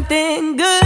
something good.